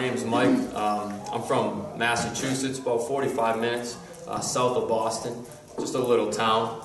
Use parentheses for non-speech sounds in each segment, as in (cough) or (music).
my name's Mike. Um, I'm from Massachusetts, about 45 minutes uh, south of Boston, just a little town.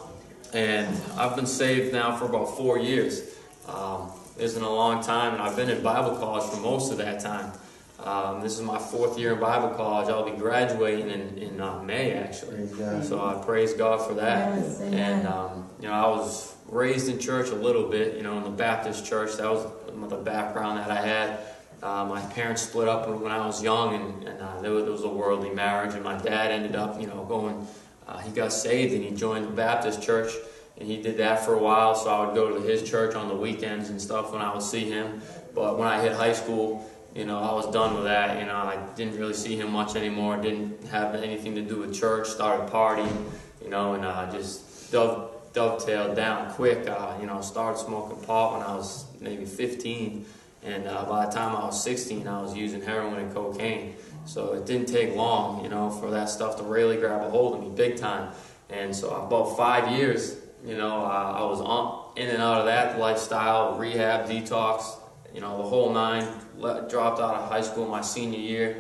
And I've been saved now for about four years. Um, isn't a long time, and I've been in Bible college for most of that time. Um, this is my fourth year in Bible college. I'll be graduating in, in uh, May, actually. So I praise God for that. Yes, and, um, you know, I was raised in church a little bit, you know, in the Baptist church. That was the background that I had. Uh, my parents split up when I was young, and, and uh, there, was, there was a worldly marriage, and my dad ended up, you know, going, uh, he got saved and he joined the Baptist church, and he did that for a while, so I would go to his church on the weekends and stuff when I would see him. But when I hit high school, you know, I was done with that. You know, I didn't really see him much anymore. Didn't have anything to do with church. Started partying, you know, and uh, just dove, dovetailed down quick. Uh, you know, started smoking pot when I was maybe 15, and uh, by the time I was 16, I was using heroin and cocaine. So it didn't take long, you know, for that stuff to really grab a hold of me big time. And so about five years, you know, I was on, in and out of that lifestyle, rehab, detox, you know, the whole nine. Dropped out of high school my senior year.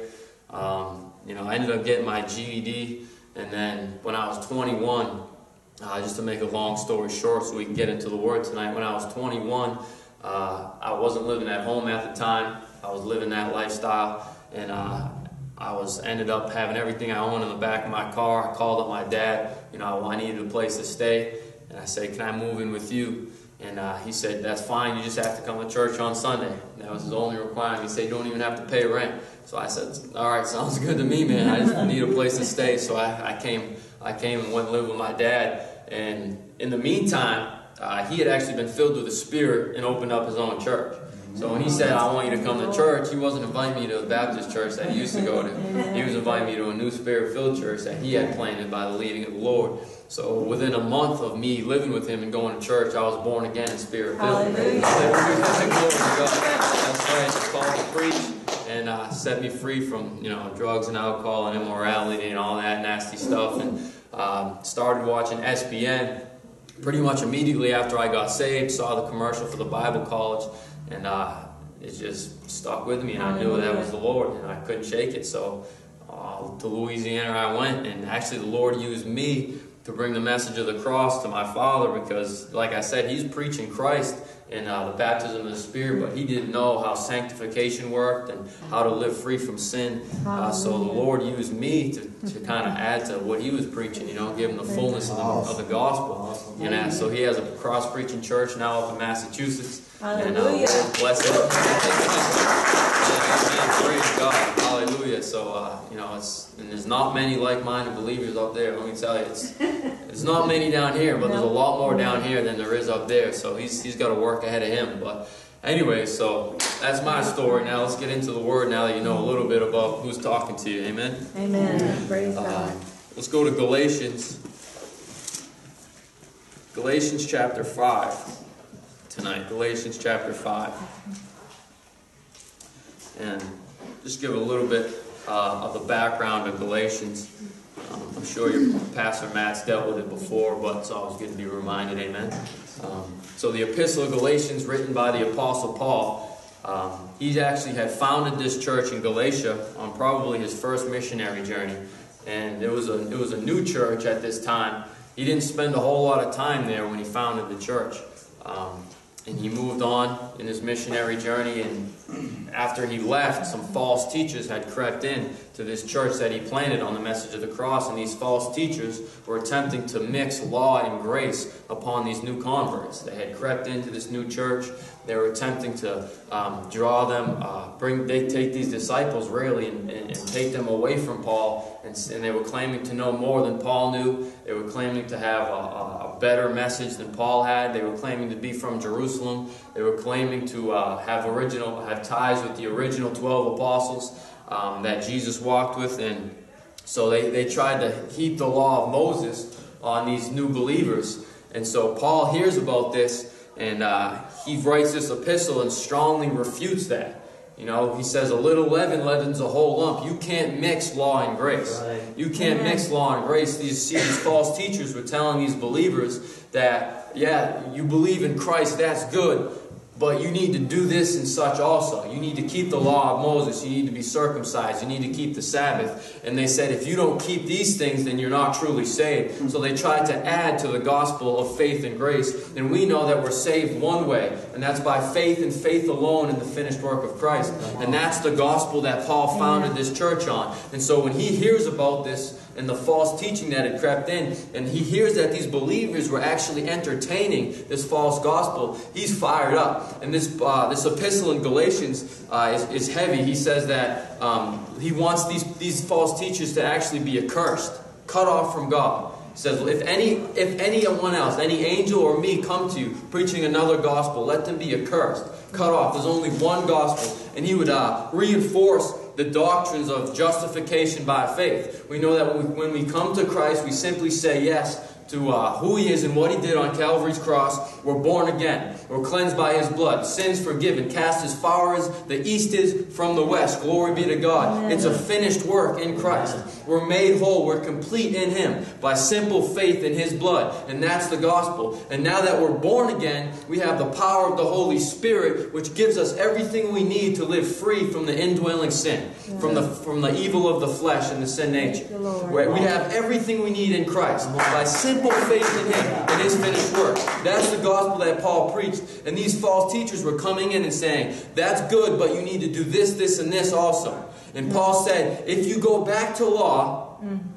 Um, you know, I ended up getting my GED, and then when I was 21, uh, just to make a long story short, so we can get into the word tonight. When I was 21, uh, I wasn't living at home at the time. I was living that lifestyle, and uh, I was ended up having everything I owned in the back of my car. I called up my dad. You know, I needed a place to stay, and I said, "Can I move in with you?" And uh, he said, That's fine, you just have to come to church on Sunday. And that was his only requirement. He said, You don't even have to pay rent. So I said, All right, (laughs) sounds good to me, man. I just need a place to stay. So I, I came I came and went and lived with my dad. And in the meantime, uh, he had actually been filled with the Spirit and opened up his own church. So when he said, I want you to come to church, he wasn't inviting me to the Baptist church that he used to go to. He was inviting me to a new spirit filled church that he had planted by the leading of the Lord. So within a month of me living with him and going to church, I was born again in spirit filled. Hallelujah. Glory to God. That's right. It's called to preach and uh, set me free from you know drugs and alcohol and immorality and all that nasty stuff. And um, started watching SBN pretty much immediately after I got saved. Saw the commercial for the Bible college, and uh, it just stuck with me. And I knew that was the Lord, and I couldn't shake it. So uh, to Louisiana I went, and actually the Lord used me to bring the message of the cross to my father because, like I said, he's preaching Christ and uh, the baptism of the Spirit, but he didn't know how sanctification worked and how to live free from sin. Uh, so the Lord used me to, to kind of add to what he was preaching, you know, give him the fullness of the, of the gospel. You know, so he has a cross preaching church now up in Massachusetts. And Hallelujah. Lord bless it. Amen. Praise God. Hallelujah. So, uh, you know, it's, and there's not many like-minded believers up there. Let me tell you, it's, (laughs) there's not many down here, but there's a lot more down here than there is up there. So he's, he's got to work ahead of him. But anyway, so that's my story. Now let's get into the word now that you know a little bit about who's talking to you. Amen. Amen. Praise Uh, God. let's go to Galatians. Galatians chapter 5 tonight. Galatians chapter 5. And just give a little bit uh, of the background of Galatians. Um, I'm sure your Pastor Matt's dealt with it before, but it's always good to be reminded. Amen. Um, so the Epistle of Galatians, written by the Apostle Paul, um, he actually had founded this church in Galatia on probably his first missionary journey, and it was a it was a new church at this time. He didn't spend a whole lot of time there when he founded the church. Um, and he moved on in his missionary journey and after he left some false teachers had crept in to this church that he planted on the message of the cross and these false teachers were attempting to mix law and grace upon these new converts. They had crept into this new church they were attempting to um, draw them uh, bring they take these disciples really and, and, and take them away from paul and, and they were claiming to know more than paul knew. They were claiming to have a, a, better message than paul had. They were claiming to be from jerusalem. They were claiming to uh, have original, have ties with the original twelve apostles um, that Jesus walked with, and so they, they tried to heap the law of Moses on these new believers. And so Paul hears about this, and uh, he writes this epistle and strongly refutes that. You know, he says a little leaven leavens a whole lump. You can't mix law and grace. Right. You can't Amen. mix law and grace. These, see, these false teachers were telling these believers that, yeah, you believe in Christ, that's good, but you need to do this and such also. You need to keep the law of Moses. You need to be circumcised. You need to keep the Sabbath. And they said, if you don't keep these things, then you're not truly saved. Hmm. So they tried to add to the gospel of faith and grace. And we know that we're saved one way, and that's by faith and faith alone in the finished work of Christ. And that's the gospel that Paul founded this church on. And so when he hears about this, and the false teaching that had crept in, and he hears that these believers were actually entertaining this false gospel, he's fired up. And this, uh, this epistle in Galatians uh, is, is heavy. He says that um, he wants these, these false teachers to actually be accursed, cut off from God. He says, if any if anyone else, any angel or me come to you preaching another gospel, let them be accursed, cut off. There's only one gospel. And he would uh, reinforce the doctrines of justification by faith. We know that when we come to Christ, we simply say yes to uh, who he is and what he did on Calvary's cross. We're born again. We're cleansed by his blood. Sins forgiven. Cast as far as the east is from the west. Glory be to God. Amen. It's a finished work in Christ. We're made whole. We're complete in him by simple faith in his blood. And that's the gospel. And now that we're born again, we have the power of the Holy Spirit, which gives us everything we need to live free from the indwelling sin, from the, from the evil of the flesh and the sin nature. We have everything we need in Christ by simple simple faith in Him and His finished work. That's the gospel that Paul preached. And these false teachers were coming in and saying, that's good, but you need to do this, this, and this also. And Paul said, if you go back to law,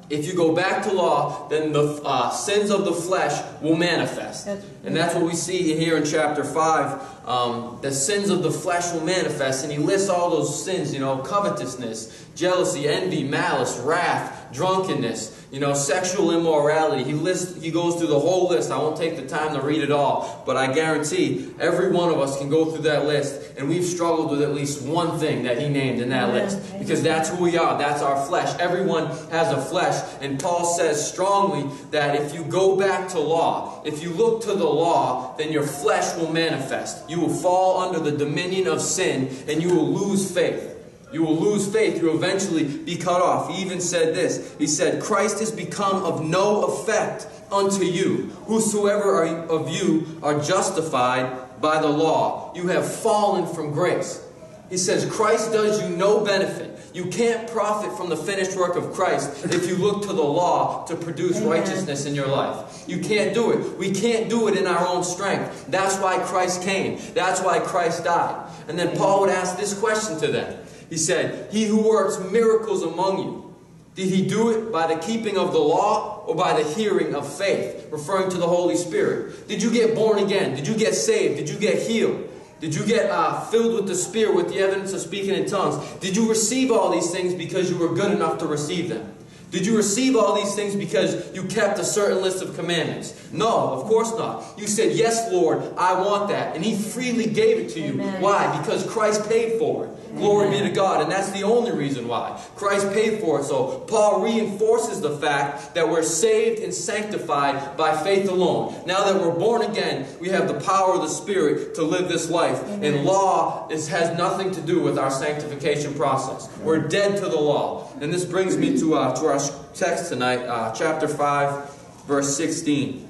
if you go back to law, then the uh, sins of the flesh will manifest. And that's what we see here in chapter 5. Um, the sins of the flesh will manifest. And he lists all those sins, you know, covetousness, jealousy, envy, malice, wrath, drunkenness, you know, sexual immorality. He lists, he goes through the whole list. I won't take the time to read it all, but I guarantee every one of us can go through that list, and we've struggled with at least one thing that he named in that list. Because that's who we are. That's our flesh. Everyone has a flesh. And Paul says strongly that if you go back to law, if you look to the law, then your flesh will manifest. You will fall under the dominion of sin, and you will lose faith. You will lose faith. You will eventually be cut off. He even said this. He said, Christ has become of no effect unto you. Whosoever of you are justified by the law. You have fallen from grace. He says, Christ does you no benefit. You can't profit from the finished work of Christ if you look to the law to produce Amen. righteousness in your life. You can't do it. We can't do it in our own strength. That's why Christ came. That's why Christ died. And then Paul would ask this question to them. He said, He who works miracles among you, did he do it by the keeping of the law or by the hearing of faith, referring to the Holy Spirit? Did you get born again? Did you get saved? Did you get healed? Did you get uh, filled with the Spirit with the evidence of speaking in tongues? Did you receive all these things because you were good enough to receive them? Did you receive all these things because you kept a certain list of commandments? No, of course not. You said, Yes, Lord, I want that. And He freely gave it to you. Amen. Why? Because Christ paid for it. Glory be to God. And that's the only reason why. Christ paid for it. So Paul reinforces the fact that we're saved and sanctified by faith alone. Now that we're born again, we have the power of the Spirit to live this life. Amen. And law is, has nothing to do with our sanctification process. We're dead to the law. And this brings me to, uh, to our text tonight, uh, chapter 5, verse 16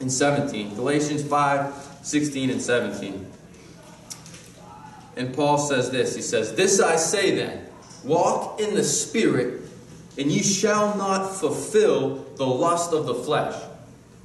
and 17. Galatians 5, 16 and 17. And Paul says this He says, This I say then, walk in the Spirit, and ye shall not fulfill the lust of the flesh.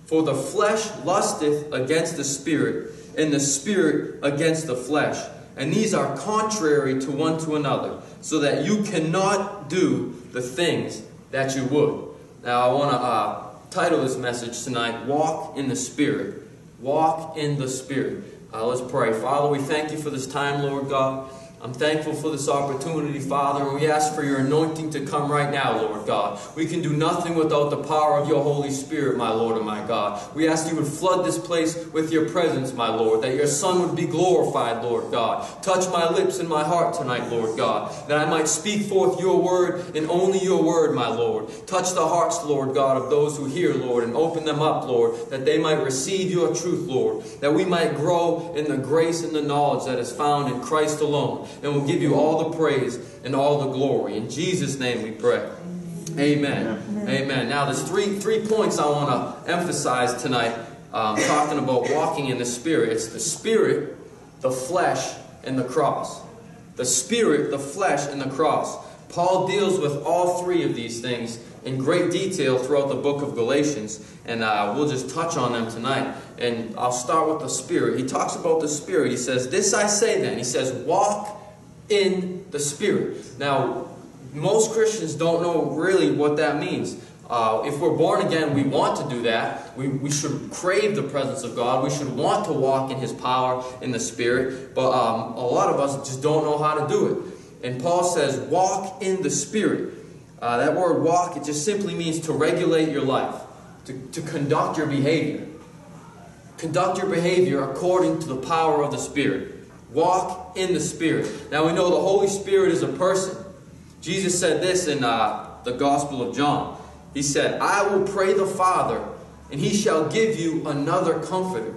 For the flesh lusteth against the Spirit, and the Spirit against the flesh. And these are contrary to one to another, so that you cannot do the things that you would. Now, I want to uh, title this message tonight Walk in the Spirit. Walk in the Spirit. Uh, let's pray. Father, we thank you for this time, Lord God. I'm thankful for this opportunity, Father, and we ask for your anointing to come right now, Lord God. We can do nothing without the power of your Holy Spirit, my Lord and my God. We ask you would flood this place with your presence, my Lord, that your Son would be glorified, Lord God. Touch my lips and my heart tonight, Lord God, that I might speak forth your word and only your word, my Lord. Touch the hearts, Lord God, of those who hear, Lord, and open them up, Lord, that they might receive your truth, Lord, that we might grow in the grace and the knowledge that is found in Christ alone and we'll give you all the praise and all the glory. In Jesus' name we pray. Amen. Amen. Amen. Now, there's three, three points I want to emphasize tonight, um, talking about walking in the Spirit. It's the Spirit, the flesh, and the cross. The spirit, the flesh, and the cross. Paul deals with all three of these things in great detail throughout the book of Galatians, and uh, we'll just touch on them tonight. And I'll start with the Spirit. He talks about the Spirit. He says, This I say then. He says, Walk in the Spirit. Now, most Christians don't know really what that means. Uh, if we're born again, we want to do that. We, we should crave the presence of God. We should want to walk in His power, in the Spirit. But um, a lot of us just don't know how to do it. And Paul says, walk in the Spirit. Uh, that word walk, it just simply means to regulate your life, to, to conduct your behavior. Conduct your behavior according to the power of the Spirit. Walk in the Spirit. Now we know the Holy Spirit is a person. Jesus said this in uh, the Gospel of John. He said, I will pray the Father, and he shall give you another comforter,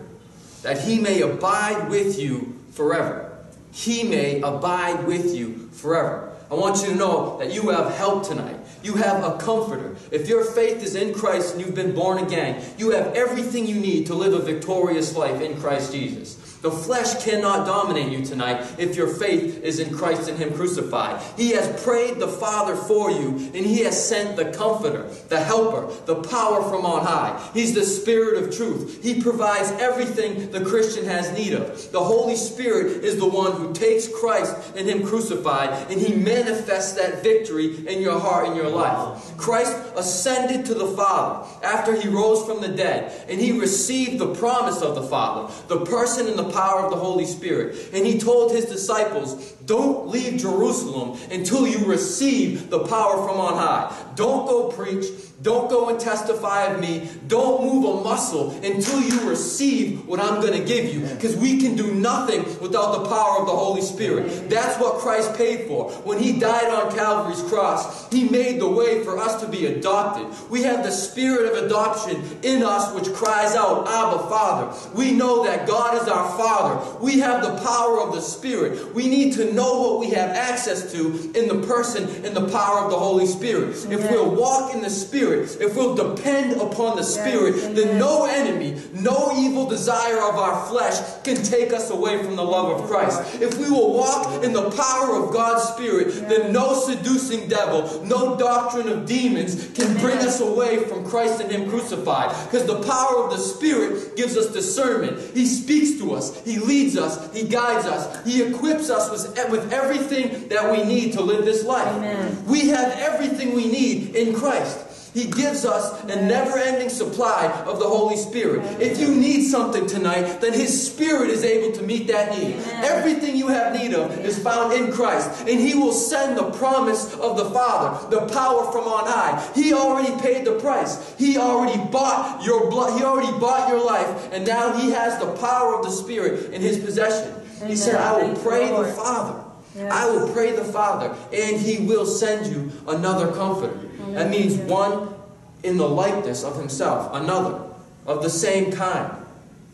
that he may abide with you forever. He may abide with you forever. I want you to know that you have help tonight. You have a comforter. If your faith is in Christ and you've been born again, you have everything you need to live a victorious life in Christ Jesus. The flesh cannot dominate you tonight if your faith is in Christ and Him crucified. He has prayed the Father for you, and He has sent the Comforter, the Helper, the power from on high. He's the Spirit of truth. He provides everything the Christian has need of. The Holy Spirit is the one who takes Christ and Him crucified, and He manifests that victory in your heart and your life. Christ ascended to the Father after He rose from the dead, and He received the promise of the Father, the person and the power of the Holy Spirit. And he told his disciples, Don't leave Jerusalem until you receive the power from on high. Don't go preach. Don't go and testify of me. Don't move a muscle until you receive what I'm going to give you. Because we can do nothing without the power of the Holy Spirit. That's what Christ paid for. When He died on Calvary's cross, He made the way for us to be adopted. We have the spirit of adoption in us which cries out, Abba, Father. We know that God is our Father. We have the power of the Spirit. We need to know what we have access to in the person and the power of the Holy Spirit. If we'll walk in the Spirit, Spirit, if we'll depend upon the Spirit, yes, then no enemy, no evil desire of our flesh can take us away from the love of Christ. If we will walk in the power of God's Spirit, then no seducing devil, no doctrine of demons can bring us away from Christ and Him crucified. Because the power of the Spirit gives us discernment. He speaks to us, He leads us, He guides us, He equips us with, with everything that we need to live this life. Amen. We have everything we need in Christ. He gives us a never ending supply of the Holy Spirit. If you need something tonight, then His Spirit is able to meet that need. Everything you have need of is found in Christ. And He will send the promise of the Father, the power from on high. He already paid the price. He already bought your blood. He already bought your life. And now He has the power of the Spirit in His possession. He said, I will pray the Father. Yes. I will pray the Father, and He will send you another comforter. That means one in the likeness of himself, another of the same kind.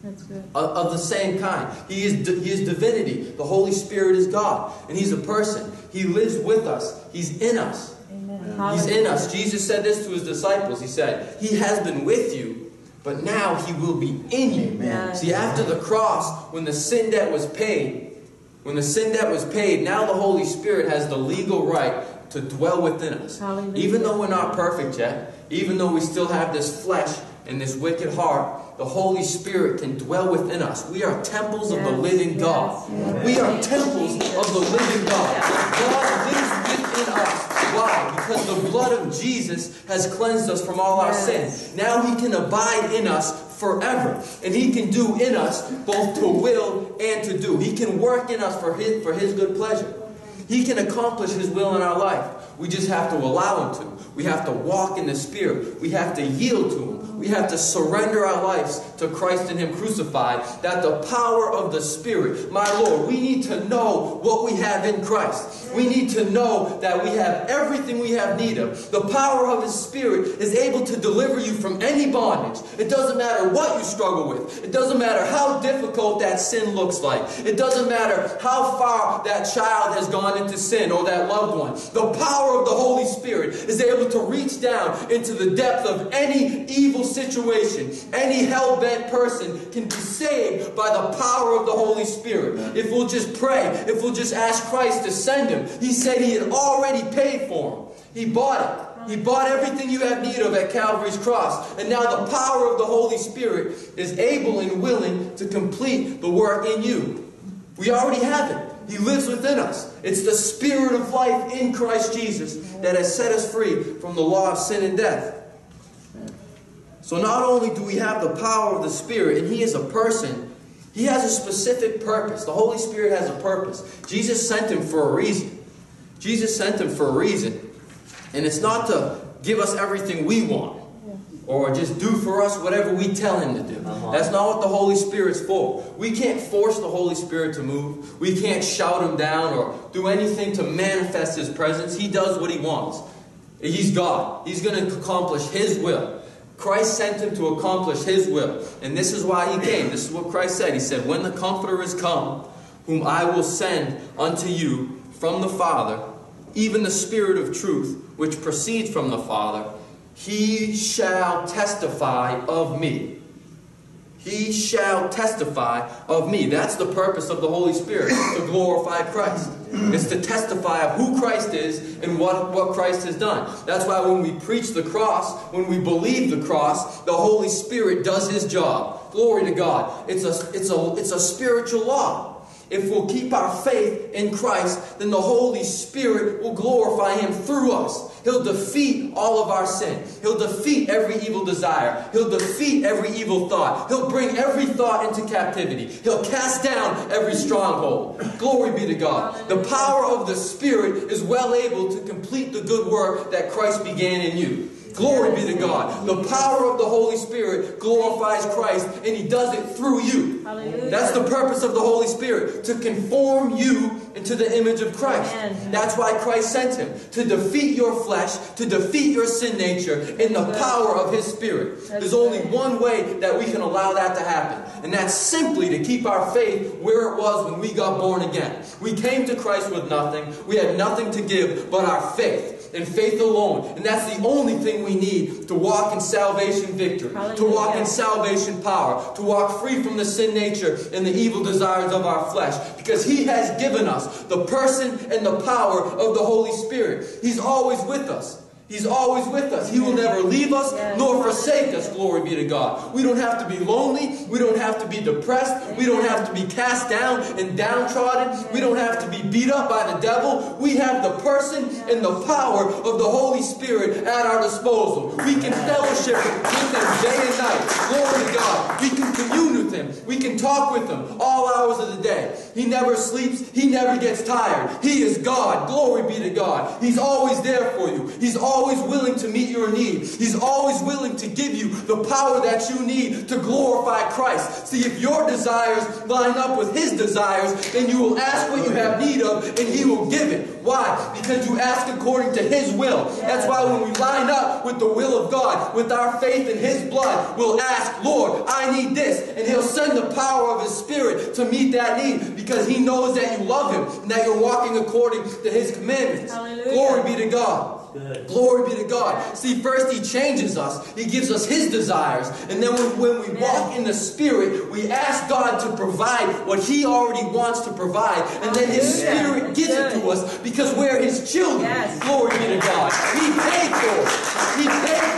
That's good. Of, the same kind. He is, he is divinity. The Holy Spirit is God. And He's a person. He lives with us. He's in us. Amen. He's in us. Jesus said this to His disciples. He said, He has been with you, but now He will be in you. Amen. See, after the cross, when the sin debt was paid, when the sin debt was paid, now the Holy Spirit has the legal right to dwell within us. Hallelujah. Even though we're not perfect yet, even though we still have this flesh and this wicked heart, the Holy Spirit can dwell within us. We are temples yes, of the living yes, God. Yes. We are temples of the living God. God lives within us. Why? Because the blood of Jesus has cleansed us from all our sin. Now He can abide in us forever. And He can do in us both to will and to do. He can work in us for His, for his good pleasure. He can accomplish His will in our life. We just have to allow Him to. We have to walk in the Spirit. We have to yield to Him. We have to surrender our lives to Christ and Him crucified. That the power of the Spirit, my Lord, we need to know what we have in Christ. We need to know that we have everything we have need of. The power of His Spirit is able to deliver you from any bondage. It doesn't matter what you struggle with. It doesn't matter how difficult that sin looks like. It doesn't matter how far that child has gone into sin or that loved one. The power of the Holy Spirit is able to reach down into the depth of any evil situation, any hell bent person can be saved by the power of the Holy Spirit. If we'll just pray, if we'll just ask Christ to send him. He said he had already paid for him. He bought it. He bought everything you have need of at Calvary's cross. And now the power of the Holy Spirit is able and willing to complete the work in you. We already have it. He lives within us. It's the Spirit of life in Christ Jesus that has set us free from the law of sin and death. So not only do we have the power of the Spirit, and He is a person, He has a specific purpose. The Holy Spirit has a purpose. Jesus sent Him for a reason. Jesus sent Him for a reason. And it's not to give us everything we want or just do for us whatever we tell him to do. Uh-huh. That's not what the Holy Spirit's for. We can't force the Holy Spirit to move. We can't shout him down or do anything to manifest his presence. He does what he wants. He's God. He's going to accomplish his will. Christ sent him to accomplish his will. And this is why he came. This is what Christ said. He said, When the Comforter is come, whom I will send unto you from the Father, even the Spirit of truth, which proceeds from the Father, he shall testify of me. He shall testify of me. That's the purpose of the Holy Spirit, to glorify Christ. It's to testify of who Christ is and what, what Christ has done. That's why when we preach the cross, when we believe the cross, the Holy Spirit does his job. Glory to God. It's a, it's a, it's a spiritual law. If we'll keep our faith in Christ, then the Holy Spirit will glorify Him through us. He'll defeat all of our sin. He'll defeat every evil desire. He'll defeat every evil thought. He'll bring every thought into captivity. He'll cast down every stronghold. Glory be to God. The power of the Spirit is well able to complete the good work that Christ began in you. Glory be to God. The power of the Holy Spirit glorifies Christ, and He does it through you. Hallelujah. That's the purpose of the Holy Spirit, to conform you into the image of Christ. Amen. That's why Christ sent Him, to defeat your flesh, to defeat your sin nature in the power of His Spirit. There's only one way that we can allow that to happen, and that's simply to keep our faith where it was when we got born again. We came to Christ with nothing, we had nothing to give but our faith and faith alone. And that's the only thing we need to walk in salvation victory, Hallelujah. to walk in salvation power, to walk free from the sin nature and the evil desires of our flesh. Because He has given us the person and the power of the Holy Spirit. He's always with us. He's always with us. He will never leave us nor forsake us. Glory be to God. We don't have to be lonely. We don't have to be depressed. We don't have to be cast down and downtrodden. We don't have to be beat up by the devil. We have the person and the power of the Holy Spirit at our disposal. We can fellowship with Him day and night. Glory to God. We can commune with Him. We can talk with Him all hours of the day. He never sleeps. He never gets tired. He is God. Glory be to God. He's always there for you. He's always willing to meet your need. He's always willing to give you the power that you need to glorify Christ. See, if your desires line up with His desires, then you will ask what you have need of and He will give it. Why? Because you ask according to His will. That's why when we line up with the will of God, with our faith in His blood, we'll ask, Lord, I need this. And He'll send the power of His Spirit to meet that need because He knows that you love Him and that you're walking according to His commandments. Hallelujah. Glory be to God. Good. Glory be to God. See, first He changes us. He gives us His desires. And then when, when we walk in the Spirit, we ask God to provide what He already wants to provide. And then His Spirit gives it to us because we're His children. Yes. Glory be to God. He paid for it. He paid for it.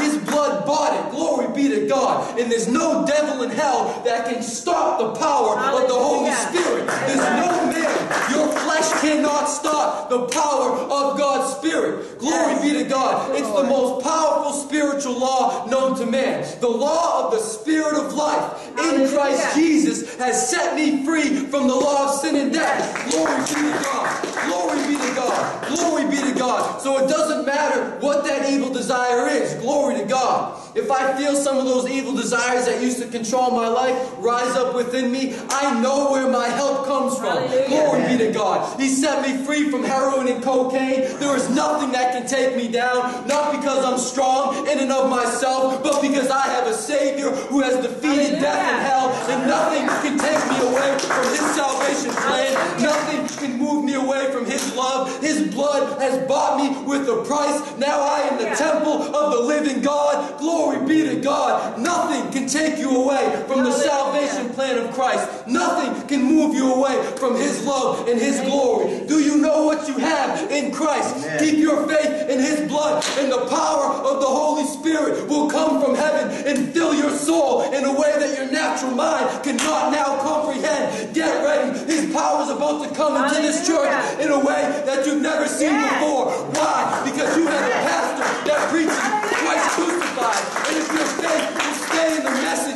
His blood bought it. Glory be to God. And there's no devil in hell that can stop the power of the Holy Spirit. There's no man. Your flesh cannot stop the power of God's Spirit. Glory yes. be to God. It's the most powerful spiritual law known to man. The law of the Spirit of life in Christ Jesus has set me free from the law of sin and death. Glory be to God. Glory be to God. Glory be to God. So it doesn't matter what that evil desire is. Glory to God. If I feel some of those evil desires that used to control my life rise up within me, I know where my help comes from. Hallelujah. Glory be to God. He set me free from heroin and cocaine. There is nothing that can take me down, not because I'm strong in and of myself, but because I have a Savior who has defeated Hallelujah. death and hell, and nothing can take me away from His salvation plan. Nothing can move me away from His love. His blood has bought me with a price. Now I am the temple of the living God. Glory Glory be to God. Nothing can take you away from the salvation plan of Christ. Nothing can move you away from His love and His glory. Do you know what you have in Christ? Amen. Keep your faith in His blood, and the power of the Holy Spirit will come from heaven and fill your soul in a way that your natural mind cannot now comprehend. Get ready. His power is about to come into this church in a way that you've never seen Yes. before. Why? Because you have a pastor that preaches Christ crucified. And if your faith will stay in the message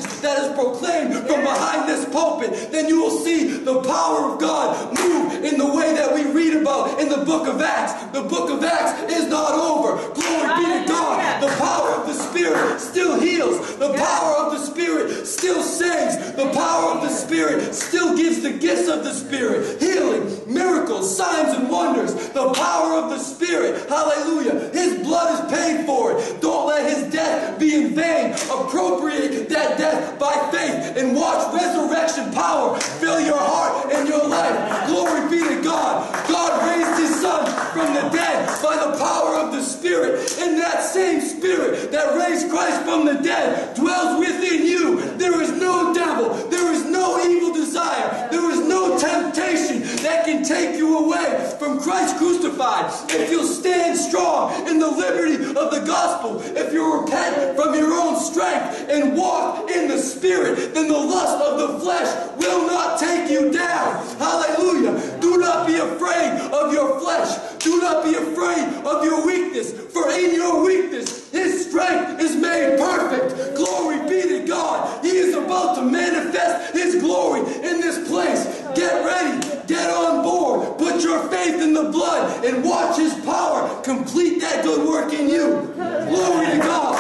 behind this pulpit, then you will see the power of God move in the way that we read about in the book of Acts. The book of Acts is not over. Glory be to God. The power of the Spirit still heals. The power of the Spirit still saves. The power of the Spirit still gives the gifts of the Spirit healing, miracles, signs, and wonders. The power of the Spirit. Hallelujah. His blood is paid for it. Don't let his death be in vain. Appropriate that death by faith and resurrection power fill your heart and your life. Glory be to God. God raised his son from the dead by the power of the Spirit. And that same Spirit that raised Christ from the dead dwells within you. There is no devil, there is no evil desire, there is no temptation that can take you away from Christ crucified. If you'll stand strong in the liberty of the gospel, if you repent from your own strength and walk in the Spirit, then the lust of the flesh will not take you down. Hallelujah. Do not be afraid of your flesh. Do not be afraid of your weakness, for in your weakness, His strength is made perfect. Glory be to God. He is about to manifest His glory in this place. Get ready. Get on board. Put your faith in the blood and watch His power complete that good work in you. Glory to God.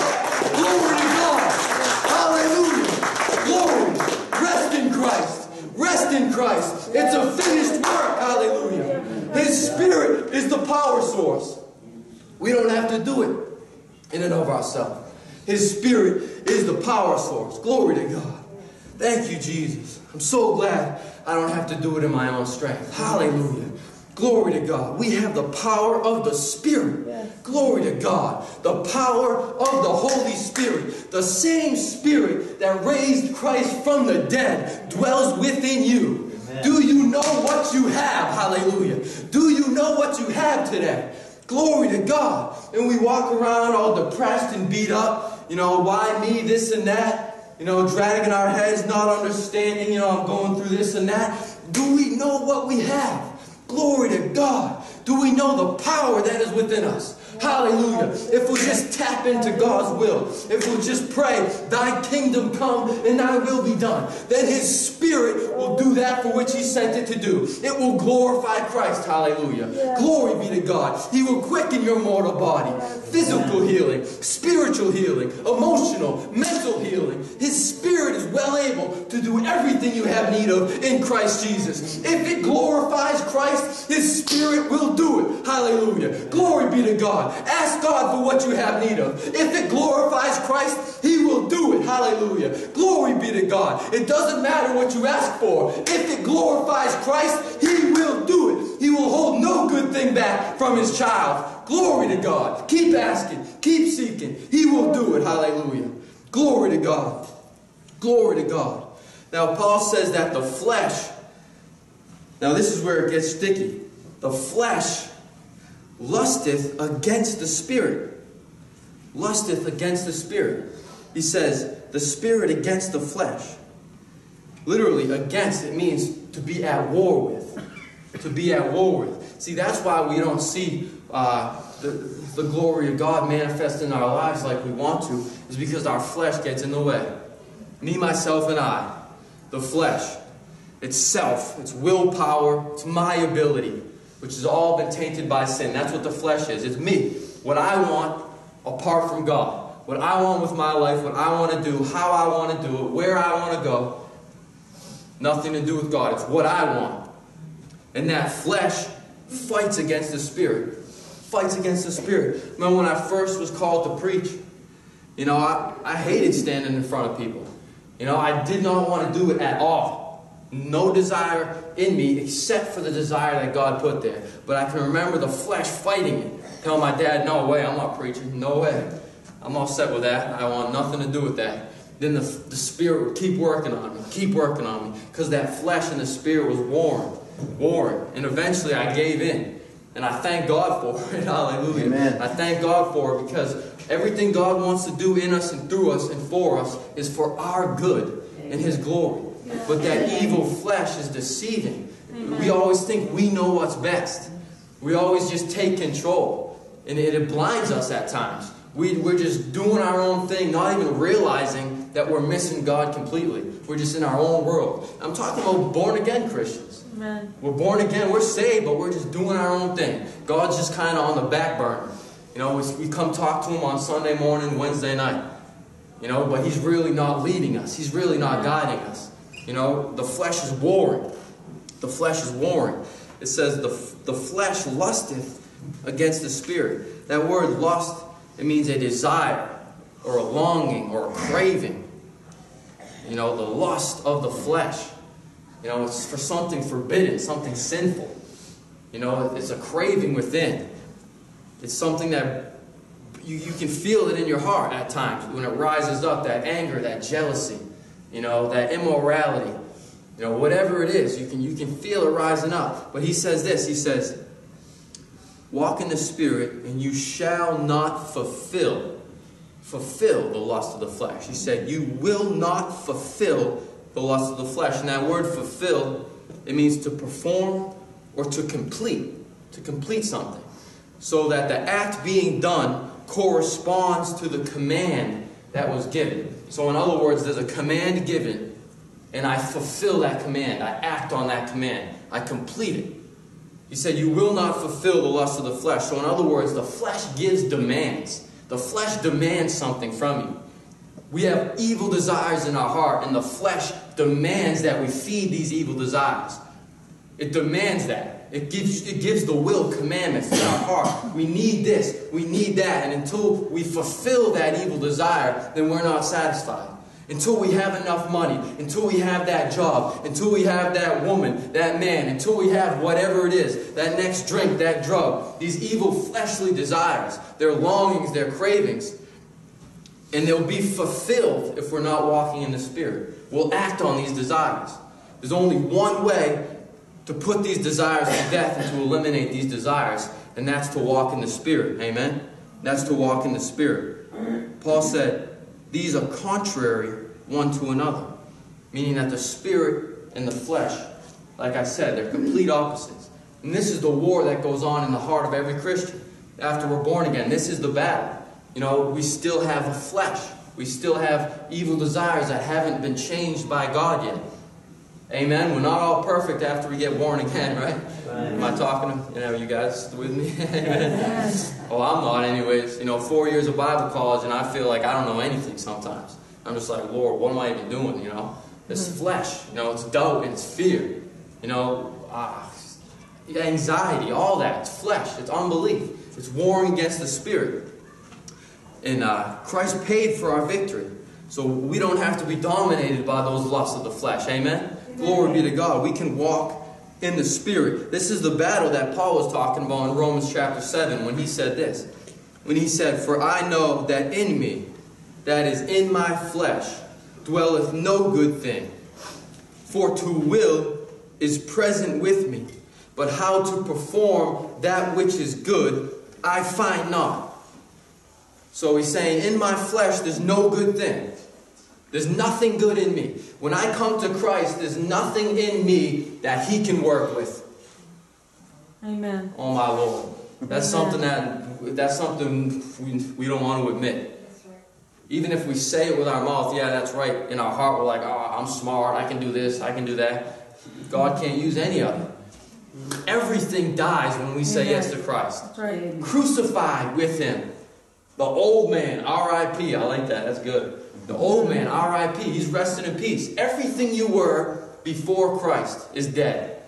Glory to God. Hallelujah. Glory. Rest in Christ. Rest in Christ. It's a finished work. Hallelujah. His Spirit is the power source. We don't have to do it in and of ourselves. His Spirit is the power source. Glory to God. Thank you, Jesus. I'm so glad I don't have to do it in my own strength. Hallelujah. Glory to God. We have the power of the Spirit. Glory to God. The power of the Holy Spirit. The same Spirit that raised Christ from the dead dwells within you. Do you know what you have? Hallelujah. Do you know what you have today? Glory to God. And we walk around all depressed and beat up. You know, why me, this and that? You know, dragging our heads, not understanding, you know, I'm going through this and that. Do we know what we have? Glory to God. Do we know the power that is within us? Hallelujah. If we'll just tap into God's will, if we'll just pray, Thy kingdom come and Thy will be done, then His Spirit will do that for which He sent it to do. It will glorify Christ. Hallelujah. Glory be to God. He will quicken your mortal body. Physical healing, spiritual healing, emotional, mental healing. His Spirit is well able to do everything you have need of in Christ Jesus. If it glorifies Christ, His Spirit will do it. Hallelujah. Glory be to God. Ask God for what you have need of. If it glorifies Christ, He will do it. Hallelujah. Glory be to God. It doesn't matter what you ask for. If it glorifies Christ, He will do it. He will hold no good thing back from His child. Glory to God. Keep asking. Keep seeking. He will do it. Hallelujah. Glory to God. Glory to God. Now, Paul says that the flesh, now this is where it gets sticky. The flesh lusteth against the spirit. Lusteth against the spirit. He says, the spirit against the flesh. Literally, against, it means to be at war with. To be at war with. See, that's why we don't see uh, the, the glory of God manifest in our lives like we want to, is because our flesh gets in the way. Me, myself, and I. The flesh. It's self. It's willpower. It's my ability, which has all been tainted by sin. That's what the flesh is. It's me. What I want apart from God. What I want with my life, what I want to do, how I want to do it, where I want to go. Nothing to do with God. It's what I want. And that flesh fights against the spirit. Fights against the spirit. Remember when I first was called to preach? You know, I, I hated standing in front of people. You know, I did not want to do it at all. No desire in me except for the desire that God put there. But I can remember the flesh fighting it. Telling my dad, no way, I'm not preaching. No way. I'm all set with that. I want nothing to do with that. Then the, the spirit would keep working on me, keep working on me, because that flesh and the spirit was warring, warring. And eventually I gave in. And I thank God for (laughs) it. Hallelujah. Amen. I thank God for it because everything God wants to do in us and through us and for us is for our good and His glory. But that evil flesh is deceiving. We always think we know what's best. We always just take control. And it, it blinds us at times. We, we're just doing our own thing, not even realizing that we're missing God completely. We're just in our own world. I'm talking about born again Christians. Amen. We're born again, we're saved, but we're just doing our own thing. God's just kind of on the back burner. You know, we, we come talk to Him on Sunday morning, Wednesday night. You know, but He's really not leading us, He's really not guiding us. You know, the flesh is warring. The flesh is warring. It says, the, the flesh lusteth against the spirit. That word lust, it means a desire or a longing or a craving. You know, the lust of the flesh. You know, it's for something forbidden, something sinful. You know, it's a craving within. It's something that you, you can feel it in your heart at times when it rises up that anger, that jealousy, you know, that immorality. You know, whatever it is, you can, you can feel it rising up. But he says this He says, Walk in the Spirit, and you shall not fulfill fulfill the lust of the flesh. He said, You will not fulfill the lust of the flesh. And that word fulfill, it means to perform or to complete, to complete something. So that the act being done corresponds to the command that was given. So, in other words, there's a command given, and I fulfill that command. I act on that command. I complete it. He said, You will not fulfill the lust of the flesh. So, in other words, the flesh gives demands. The flesh demands something from you. We have evil desires in our heart, and the flesh demands that we feed these evil desires. It demands that. It gives, it gives the will commandments in our heart. We need this, we need that, and until we fulfill that evil desire, then we're not satisfied. Until we have enough money, until we have that job, until we have that woman, that man, until we have whatever it is, that next drink, that drug, these evil fleshly desires, their longings, their cravings, and they'll be fulfilled if we're not walking in the Spirit. We'll act on these desires. There's only one way to put these desires to death and to eliminate these desires, and that's to walk in the Spirit. Amen? That's to walk in the Spirit. Paul said, These are contrary one to another, meaning that the Spirit and the flesh, like I said, they're complete opposites. And this is the war that goes on in the heart of every Christian after we're born again. This is the battle. You know, we still have a flesh. We still have evil desires that haven't been changed by God yet. Amen. We're not all perfect after we get born again, (laughs) right? Right. Am I talking to you know you guys with me? (laughs) Amen. Oh, I'm not, anyways. You know, four years of Bible college, and I feel like I don't know anything sometimes. I'm just like, Lord, what am I even doing? You know, it's flesh. You know, it's doubt and it's fear. You know, ah, anxiety, all that. It's flesh. It's unbelief. It's warring against the spirit. And uh, Christ paid for our victory. So we don't have to be dominated by those lusts of the flesh. Amen? Glory be to God. We can walk in the Spirit. This is the battle that Paul was talking about in Romans chapter 7 when he said this. When he said, For I know that in me, that is in my flesh, dwelleth no good thing. For to will is present with me, but how to perform that which is good, I find not. So he's saying, in my flesh, there's no good thing. There's nothing good in me. When I come to Christ, there's nothing in me that he can work with. Amen. Oh my Lord. That's something that that's something we, we don't want to admit. Even if we say it with our mouth, yeah, that's right. In our heart, we're like, oh, I'm smart. I can do this. I can do that. God can't use any of it. Everything dies when we say yes to Christ. That's right. Crucified with him. The old man, R.I.P. I like that. That's good. The old man, R.I.P. He's resting in peace. Everything you were before Christ is dead.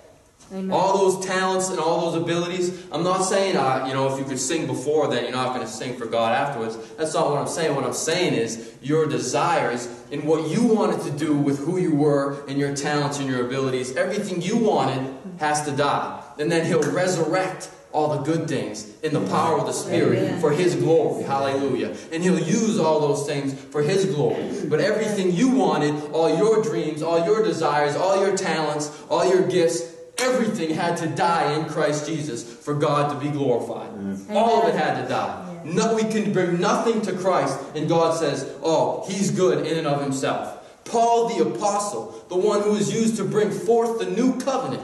Amen. All those talents and all those abilities. I'm not saying, uh, you know, if you could sing before, then you're not going to sing for God afterwards. That's not what I'm saying. What I'm saying is your desires and what you wanted to do with who you were and your talents and your abilities. Everything you wanted has to die. And then He'll resurrect all the good things in the power of the Spirit Amen. for His glory. Hallelujah. And He'll use all those things for His glory. But everything you wanted, all your dreams, all your desires, all your talents, all your gifts, everything had to die in Christ Jesus for God to be glorified. All of it had to die. No, we can bring nothing to Christ, and God says, Oh, He's good in and of Himself. Paul the Apostle, the one who was used to bring forth the new covenant,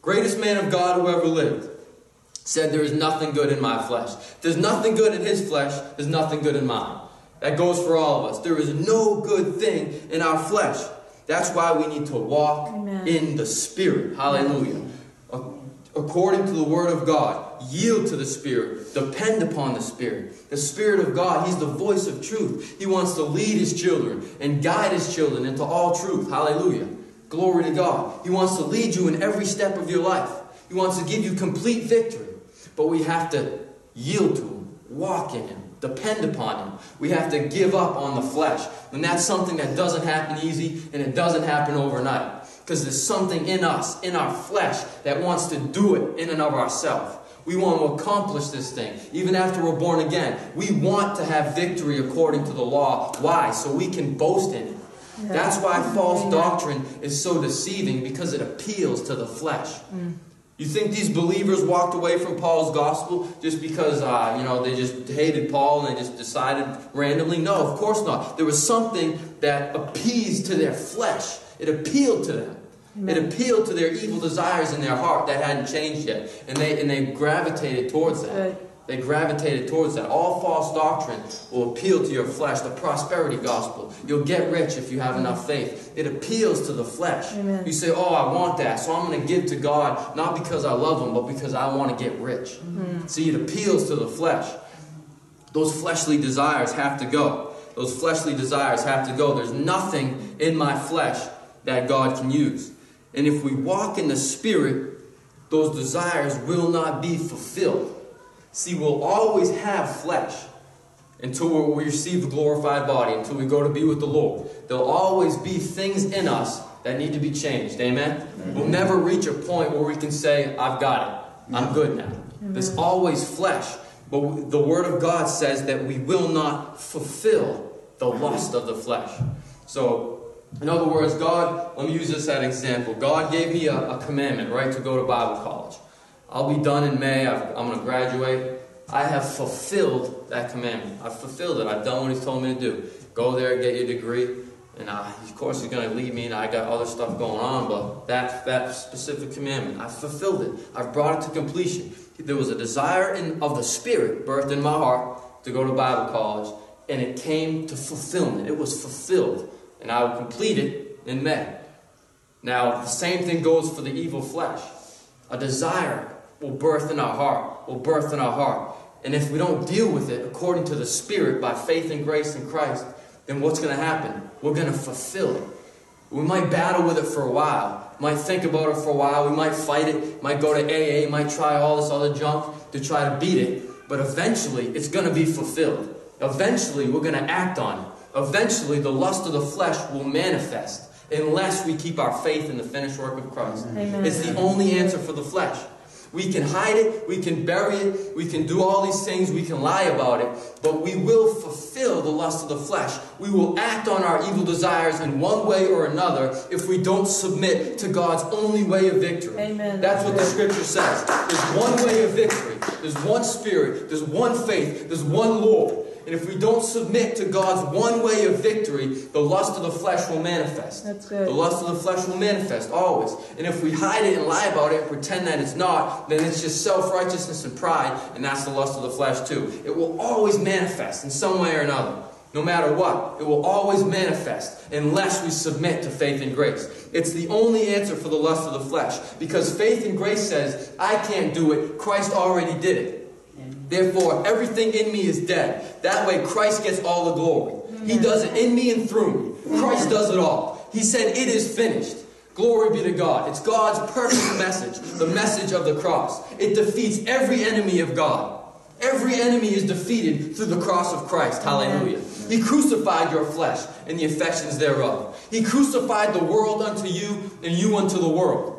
greatest man of God who ever lived, said, There is nothing good in my flesh. There's nothing good in his flesh, there's nothing good in mine. That goes for all of us. There is no good thing in our flesh. That's why we need to walk Amen. in the Spirit. Hallelujah. Ac- According to the Word of God, yield to the Spirit, depend upon the Spirit. The Spirit of God, He's the voice of truth. He wants to lead His children and guide His children into all truth. Hallelujah. Glory to God. He wants to lead you in every step of your life. He wants to give you complete victory. But we have to yield to Him, walk in Him, depend upon Him. We have to give up on the flesh. And that's something that doesn't happen easy and it doesn't happen overnight. Because there's something in us, in our flesh, that wants to do it in and of ourselves. We want to accomplish this thing. Even after we're born again, we want to have victory according to the law. Why? So we can boast in it. That's why false doctrine is so deceiving because it appeals to the flesh. Mm. You think these believers walked away from Paul's gospel just because, uh, you know, they just hated Paul and they just decided randomly? No, of course not. There was something that appeased to their flesh. It appealed to them. It appealed to their evil desires in their heart that hadn't changed yet. And they, and they gravitated towards that. Good. They gravitated towards that. All false doctrine will appeal to your flesh. The prosperity gospel. You'll get rich if you have enough faith. It appeals to the flesh. Amen. You say, Oh, I want that, so I'm going to give to God, not because I love Him, but because I want to get rich. Mm-hmm. See, it appeals to the flesh. Those fleshly desires have to go. Those fleshly desires have to go. There's nothing in my flesh that God can use. And if we walk in the Spirit, those desires will not be fulfilled. See, we'll always have flesh until we receive the glorified body, until we go to be with the Lord. There'll always be things in us that need to be changed. Amen? We'll never reach a point where we can say, I've got it. I'm good now. There's always flesh. But the Word of God says that we will not fulfill the lust of the flesh. So, in other words, God, let me use this as an example. God gave me a, a commandment, right, to go to Bible college. I'll be done in May. I've, I'm going to graduate. I have fulfilled that commandment. I've fulfilled it. I've done what He's told me to do. Go there, get your degree. And uh, of course, He's going to lead me, and I got other stuff going on, but that, that specific commandment, I've fulfilled it. I've brought it to completion. There was a desire in, of the Spirit birthed in my heart to go to Bible college, and it came to fulfillment. It was fulfilled, and I will complete it in May. Now, the same thing goes for the evil flesh. A desire will birth in our heart, will birth in our heart. And if we don't deal with it according to the Spirit by faith and grace in Christ, then what's going to happen? We're going to fulfill it. We might battle with it for a while, might think about it for a while, we might fight it, might go to AA, might try all this other junk to try to beat it, but eventually it's going to be fulfilled. Eventually we're going to act on it. Eventually the lust of the flesh will manifest unless we keep our faith in the finished work of Christ. Amen. It's the only answer for the flesh. We can hide it, we can bury it, we can do all these things, we can lie about it, but we will fulfill the lust of the flesh. We will act on our evil desires in one way or another if we don't submit to God's only way of victory. Amen. That's what the scripture says. There's one way of victory, there's one spirit, there's one faith, there's one Lord. And if we don't submit to God's one way of victory, the lust of the flesh will manifest. That's good. The lust of the flesh will manifest always. And if we hide it and lie about it and pretend that it's not, then it's just self righteousness and pride, and that's the lust of the flesh too. It will always manifest in some way or another. No matter what, it will always manifest unless we submit to faith and grace. It's the only answer for the lust of the flesh because faith and grace says, I can't do it, Christ already did it. Therefore, everything in me is dead. That way, Christ gets all the glory. He does it in me and through me. Christ does it all. He said, It is finished. Glory be to God. It's God's perfect (coughs) message, the message of the cross. It defeats every enemy of God. Every enemy is defeated through the cross of Christ. Hallelujah. He crucified your flesh and the affections thereof. He crucified the world unto you and you unto the world.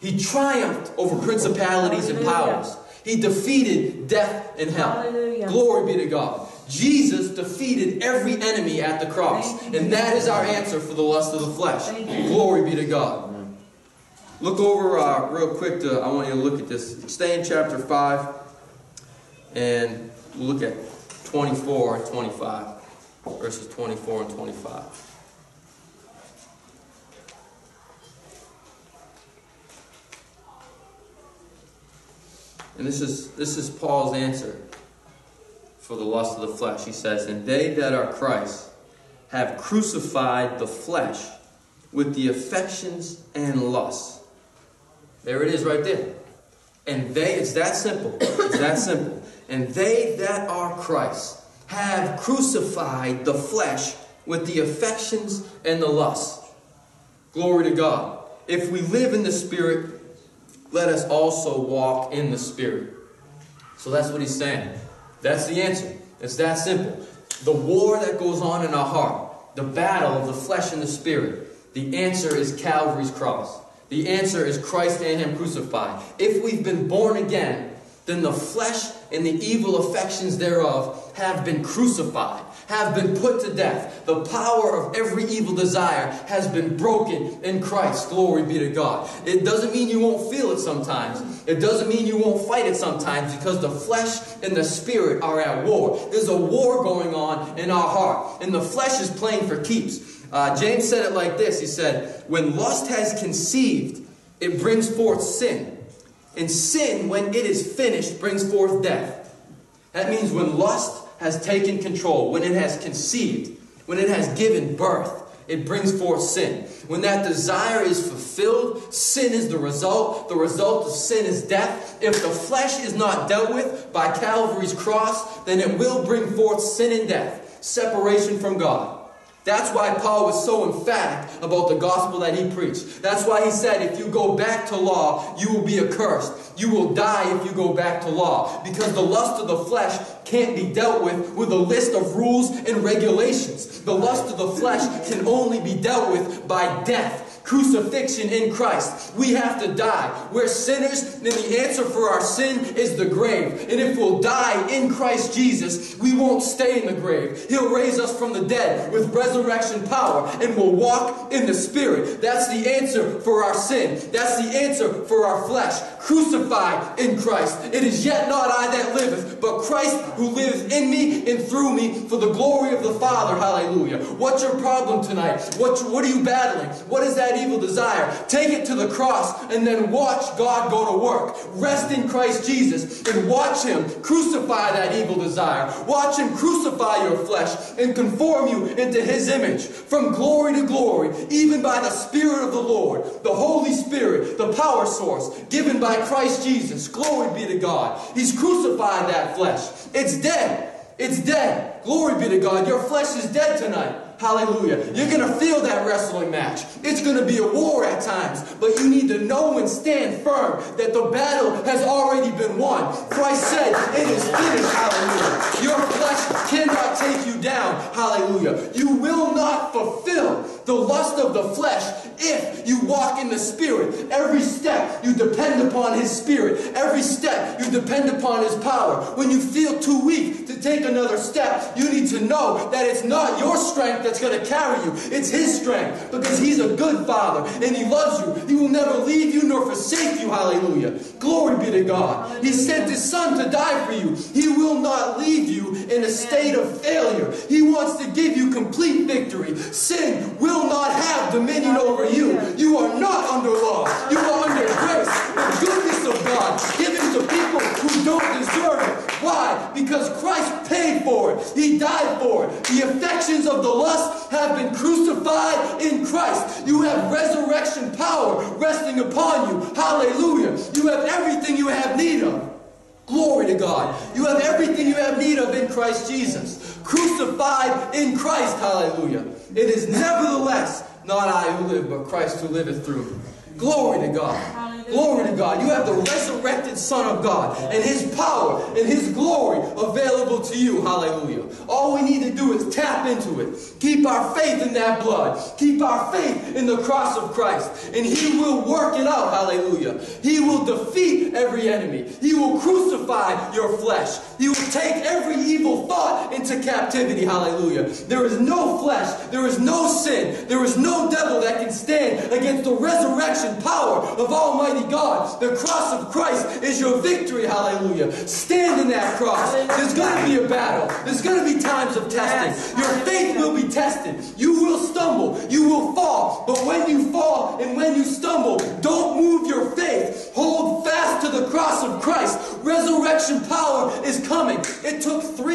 He triumphed over principalities and powers. He defeated death and hell. Hallelujah. Glory be to God. Jesus defeated every enemy at the cross. And that is our answer for the lust of the flesh. Glory be to God. Look over uh, real quick. To, I want you to look at this. Stay in chapter 5 and look at 24 and 25. Verses 24 and 25. And this is this is Paul's answer for the lust of the flesh. He says, "And they that are Christ have crucified the flesh with the affections and lusts." There it is right there. And they, it's that simple. It's that simple. And they that are Christ have crucified the flesh with the affections and the lusts. Glory to God. If we live in the Spirit, let us also walk in the Spirit. So that's what he's saying. That's the answer. It's that simple. The war that goes on in our heart, the battle of the flesh and the spirit, the answer is Calvary's cross. The answer is Christ and Him crucified. If we've been born again, then the flesh and the evil affections thereof have been crucified, have been put to death. The power of every evil desire has been broken in Christ. Glory be to God. It doesn't mean you won't feel it sometimes. It doesn't mean you won't fight it sometimes because the flesh and the spirit are at war. There's a war going on in our heart, and the flesh is playing for keeps. Uh, James said it like this He said, When lust has conceived, it brings forth sin. And sin, when it is finished, brings forth death. That means when lust has taken control, when it has conceived, when it has given birth, it brings forth sin. When that desire is fulfilled, sin is the result. The result of sin is death. If the flesh is not dealt with by Calvary's cross, then it will bring forth sin and death, separation from God. That's why Paul was so emphatic about the gospel that he preached. That's why he said, if you go back to law, you will be accursed. You will die if you go back to law. Because the lust of the flesh can't be dealt with with a list of rules and regulations. The lust of the flesh can only be dealt with by death crucifixion in Christ. We have to die. We're sinners, and the answer for our sin is the grave. And if we'll die in Christ Jesus, we won't stay in the grave. He'll raise us from the dead with resurrection power, and we'll walk in the Spirit. That's the answer for our sin. That's the answer for our flesh. Crucified in Christ. It is yet not I that liveth, but Christ who lives in me and through me for the glory of the Father. Hallelujah. What's your problem tonight? What, what are you battling? What is that evil desire? Take it to the cross and then watch God go to work. Rest in Christ Jesus and watch Him crucify that evil desire. Watch Him crucify your flesh and conform you into His image from glory to glory, even by the Spirit of the Lord, the Holy Spirit, the power source given by Christ Jesus. Glory be to God. He's crucified that flesh. It's dead. It's dead. Glory be to God. Your flesh is dead tonight. Hallelujah. You're going to feel that wrestling match. It's going to be a war at times, but you need to know and stand firm that the battle has already been won. Christ said, It is finished. Hallelujah. Your flesh cannot take you down. Hallelujah. You will not fulfill the lust of the flesh if you walk in the Spirit. Every step you depend upon His Spirit. Every step you depend upon His power. When you feel too weak to take another step, you need to know that it's not your strength that's going to carry you. It's His strength because He's a good Father and He loves you. He will never leave you nor forsake Hallelujah. Glory be to God. He sent His Son to die for you. He will not leave you in a state of failure. He wants to give you complete victory. Sin will not have dominion over you. You are not under law. You are under grace. The goodness of God given to people who don't deserve it. Why? Because Christ paid for it. He died for it. The affections of the lust have been crucified in Christ. You have resurrection power resting upon you. Hallelujah. You have everything you have need of. Glory to God. You have everything you have need of in Christ Jesus. Crucified in Christ. Hallelujah. It is nevertheless not I who live, but Christ who liveth through me. Glory to God. Hallelujah. Glory to God. You have the resurrected Son of God and His power and His glory available to you. Hallelujah. All we need to do is tap into it. Keep our faith in that blood. Keep our faith in the cross of Christ. And He will work it out. Hallelujah. He will defeat every enemy. He will crucify your flesh. He will take every evil thought into captivity. Hallelujah. There is no flesh. There is no sin. There is no devil that can stand against the resurrection power of Almighty God. The cross of Christ is your victory. Hallelujah. Stand in that cross. There's going to be a battle. There's going to be times of testing. Your faith will be tested. You will stumble. You will fall. But when you fall and when you stumble, don't move your faith. Hold fast to the cross of Christ. Resurrection power is coming. It took three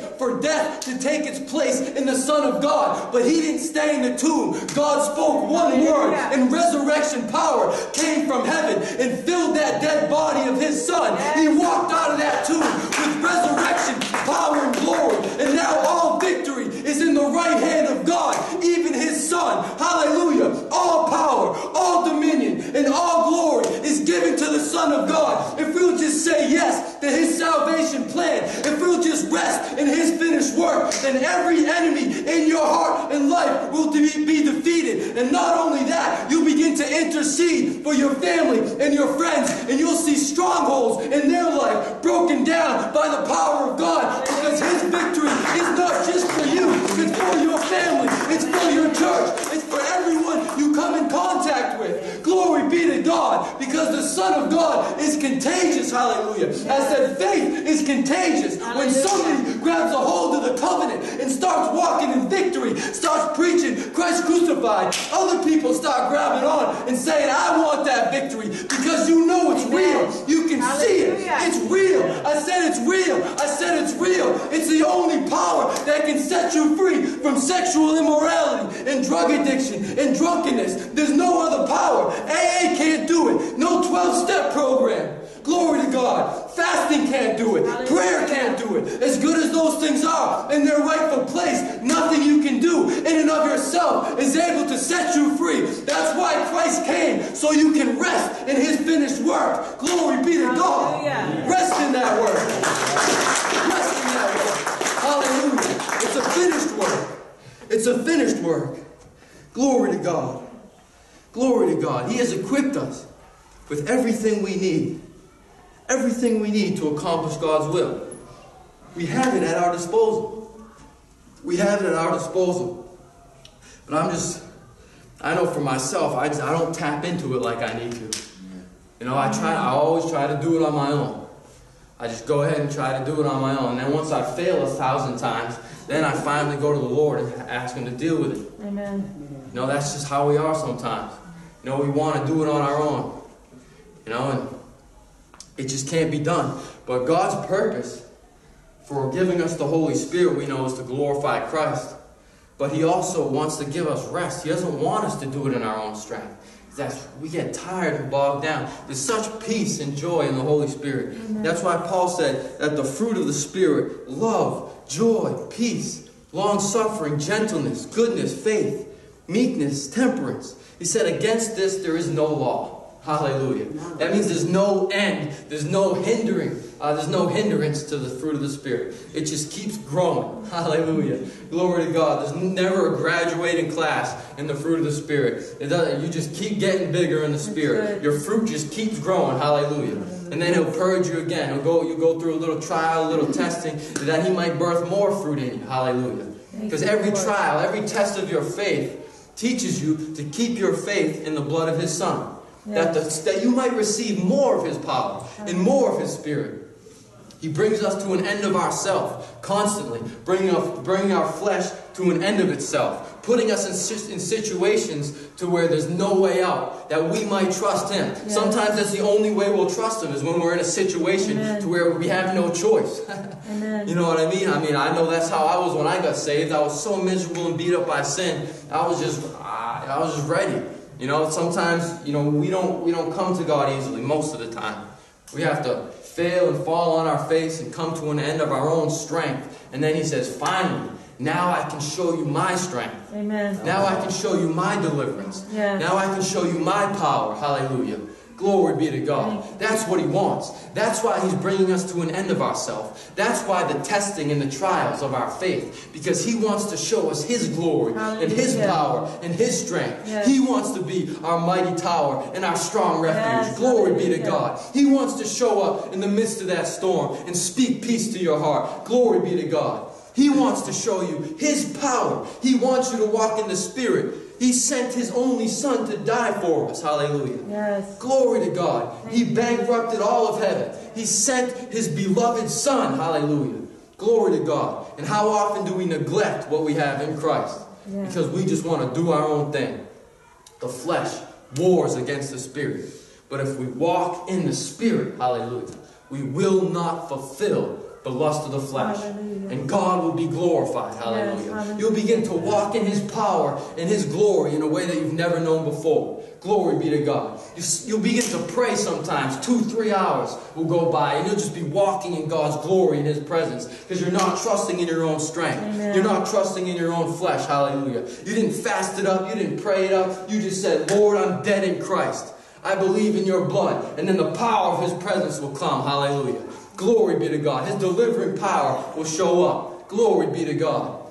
for death to take its place in the Son of God, but he didn't stay in the tomb. God spoke one word, and resurrection power came from heaven and filled that dead body of his Son. He walked out of that tomb with resurrection power and glory, and now all victory is in the right hand of God, even his Son. Hallelujah. All power, all dominion, and all glory is given to the Son of God. If we'll just say yes to his salvation plan, if we'll just rest in his finished work, then every enemy in your heart and life will be defeated. And not only that, you begin to intercede for your family and your friends, and you'll see strongholds in their life broken down by the power of God because his victory is not just for you, it's for your family, it's for your church, it's for everyone you come in contact with. Glory be to God because the Son of God is contagious. Hallelujah. I said faith is contagious. When somebody grabs a hold of the covenant and starts walking in victory, starts preaching Christ crucified, other people start grabbing on and saying, I want that victory because you know it's real. You can see it. It's real. I said it's real. I said it's real. It's the only power that can set you free from sexual immorality and drug addiction and drunkenness. There's no other power. AA can't do it. No 12 step program. Glory to God. Fasting can't do it. Prayer can't do it. As good as those things are in their rightful place, nothing you can do in and of yourself is able to set you free. That's why Christ came, so you can rest in his finished work. Glory be to God. Rest in that work. Rest in that work. Hallelujah. It's a finished work. It's a finished work. Glory to God. Glory to God. He has equipped us with everything we need. Everything we need to accomplish God's will. We have it at our disposal. We have it at our disposal. But I'm just, I know for myself, I just, I don't tap into it like I need to. You know, I try, I always try to do it on my own. I just go ahead and try to do it on my own. And then once I fail a thousand times, then I finally go to the Lord and ask Him to deal with it. Amen. You know, that's just how we are sometimes. You know, we want to do it on our own. You know, and it just can't be done. But God's purpose for giving us the Holy Spirit, we know, is to glorify Christ. But He also wants to give us rest. He doesn't want us to do it in our own strength. That's we get tired and bogged down. There's such peace and joy in the Holy Spirit. That's why Paul said that the fruit of the Spirit, love, joy, peace, long suffering, gentleness, goodness, faith, meekness, temperance. He said, Against this there is no law. Hallelujah. That means there's no end. There's no hindering. Uh, there's no hindrance to the fruit of the Spirit. It just keeps growing. (laughs) Hallelujah. Glory to God. There's never a graduating class in the fruit of the Spirit. It doesn't. You just keep getting bigger in the Spirit. Your fruit just keeps growing. Hallelujah. And then He'll purge you again. He'll go. You go through a little trial, a little testing, that He might birth more fruit in you. Hallelujah. Because every trial, every test of your faith teaches you to keep your faith in the blood of His Son. That, the, that you might receive more of His power and more of His Spirit. He brings us to an end of ourself constantly, bringing, up, bringing our flesh to an end of itself, putting us in, in situations to where there's no way out, that we might trust Him. Sometimes that's the only way we'll trust Him is when we're in a situation Amen. to where we have no choice. (laughs) You know what I mean? I mean, I know that's how I was when I got saved. I was so miserable and beat up by sin. I was just, I, I was just ready. You know, sometimes, you know, we don't, we don't come to God easily most of the time. We have to fail and fall on our face and come to an end of our own strength. And then he says, finally, now I can show you my strength. Amen. Now I can show you my deliverance. Yes. Now I can show you my power. Hallelujah. Glory be to God. That's what He wants. That's why He's bringing us to an end of ourselves. That's why the testing and the trials of our faith. Because He wants to show us His glory and His power and His strength. Yes. He wants to be our mighty tower and our strong refuge. Yes. Glory be to God. He wants to show up in the midst of that storm and speak peace to your heart. Glory be to God. He wants to show you His power. He wants you to walk in the Spirit. He sent His only Son to die for us. Hallelujah. Yes. Glory to God. He bankrupted all of heaven. He sent His beloved Son. Hallelujah. Glory to God. And how often do we neglect what we have in Christ? Yeah. Because we just want to do our own thing. The flesh wars against the Spirit. But if we walk in the Spirit, hallelujah, we will not fulfill the lust of the flesh. Hallelujah. And God will be glorified. Hallelujah. hallelujah. You'll begin to walk in His power and His glory in a way that you've never known before. Glory be to God. You, s- you'll begin to pray sometimes. Two, three hours will go by, and you'll just be walking in God's glory in His presence because you're not trusting in your own strength. Amen. You're not trusting in your own flesh. Hallelujah. You didn't fast it up. You didn't pray it up. You just said, Lord, I'm dead in Christ. I believe in your blood. And then the power of His presence will come. Hallelujah. Glory be to God. His delivering power will show up. Glory be to God.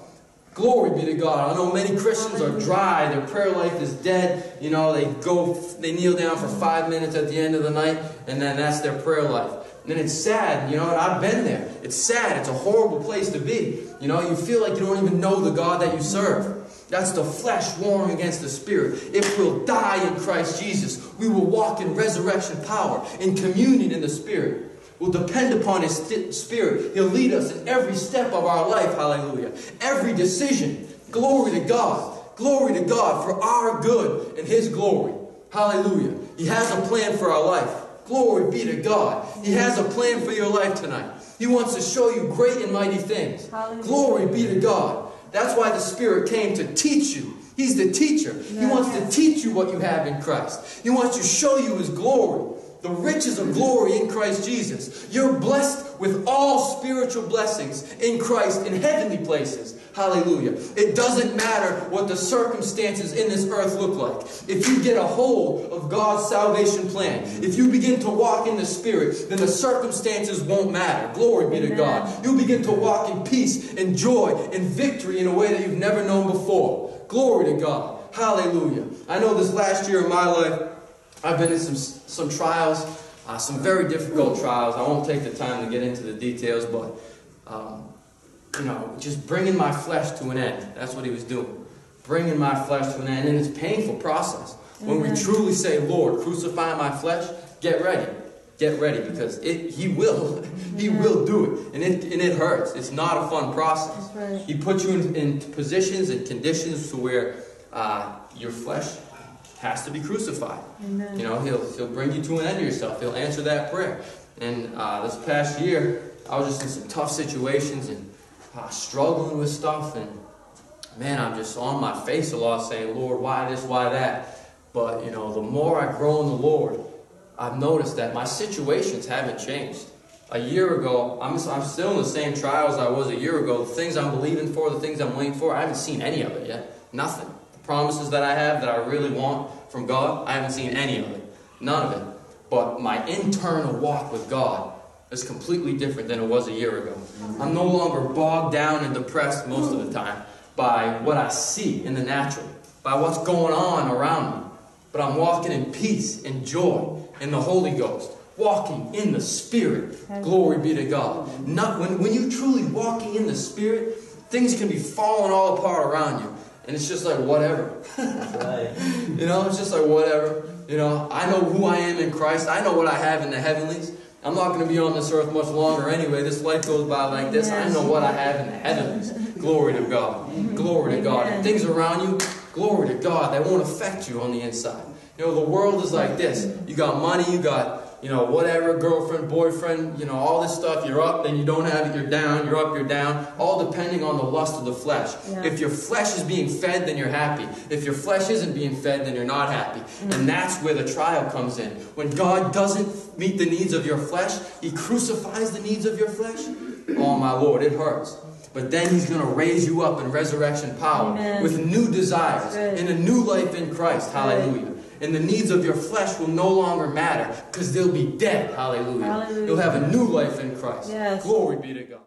Glory be to God. I know many Christians are dry. Their prayer life is dead. You know, they go, they kneel down for five minutes at the end of the night, and then that's their prayer life. And then it's sad, you know, I've been there. It's sad. It's a horrible place to be. You know, you feel like you don't even know the God that you serve. That's the flesh warring against the spirit. If we'll die in Christ Jesus, we will walk in resurrection power, in communion in the spirit. We'll depend upon His Spirit. He'll lead us in every step of our life. Hallelujah. Every decision. Glory to God. Glory to God for our good and His glory. Hallelujah. He has a plan for our life. Glory be to God. He has a plan for your life tonight. He wants to show you great and mighty things. Hallelujah. Glory be to God. That's why the Spirit came to teach you. He's the teacher. He wants to teach you what you have in Christ. He wants to show you His glory, the riches of glory in Christ Jesus. You're blessed with all spiritual blessings in Christ in heavenly places. Hallelujah. It doesn't matter what the circumstances in this earth look like. If you get a hold of God's salvation plan, if you begin to walk in the Spirit, then the circumstances won't matter. Glory be to God. You'll begin to walk in peace and joy and victory in a way that you've never known before. Glory to God. Hallelujah. I know this last year of my life, I've been in some, some trials, uh, some very difficult trials. I won't take the time to get into the details, but, um, you know, just bringing my flesh to an end. That's what he was doing. Bringing my flesh to an end. And it's a painful process. When we truly say, Lord, crucify my flesh, get ready. Get ready because it, he will. (laughs) he Amen. will do it. And, it. and it hurts. It's not a fun process. Right. He puts you in, in positions and conditions to where uh, your flesh has to be crucified. Amen. You know, he'll, he'll bring you to an end of yourself. He'll answer that prayer. And uh, this past year, I was just in some tough situations and uh, struggling with stuff. And man, I'm just on my face a lot saying, Lord, why this, why that? But, you know, the more I grow in the Lord, I've noticed that my situations haven't changed. A year ago, I'm, I'm still in the same trials I was a year ago. The things I'm believing for, the things I'm waiting for, I haven't seen any of it yet. Nothing. Promises that I have that I really want from God, I haven't seen any of it. None of it. But my internal walk with God is completely different than it was a year ago. I'm no longer bogged down and depressed most of the time by what I see in the natural, by what's going on around me. But I'm walking in peace and joy in the Holy Ghost, walking in the Spirit. Glory be to God. Not when, when you're truly walking in the Spirit, things can be falling all apart around you. And it's just like whatever. (laughs) You know, it's just like whatever. You know, I know who I am in Christ. I know what I have in the heavenlies. I'm not going to be on this earth much longer anyway. This life goes by like this. I know what I have in the heavenlies. Glory to God. Glory to God. And things around you, glory to God, they won't affect you on the inside. You know, the world is like this. You got money, you got you know, whatever, girlfriend, boyfriend, you know, all this stuff. You're up, then you don't have it, you're down, you're up, you're down. All depending on the lust of the flesh. Yeah. If your flesh is being fed, then you're happy. If your flesh isn't being fed, then you're not happy. And that's where the trial comes in. When God doesn't meet the needs of your flesh, He crucifies the needs of your flesh. Oh, my Lord, it hurts. But then He's going to raise you up in resurrection power Amen. with new desires, in a new life in Christ. Hallelujah. And the needs of your flesh will no longer matter because they'll be dead. Hallelujah. Hallelujah. You'll have a new life in Christ. Yes. Glory be to God.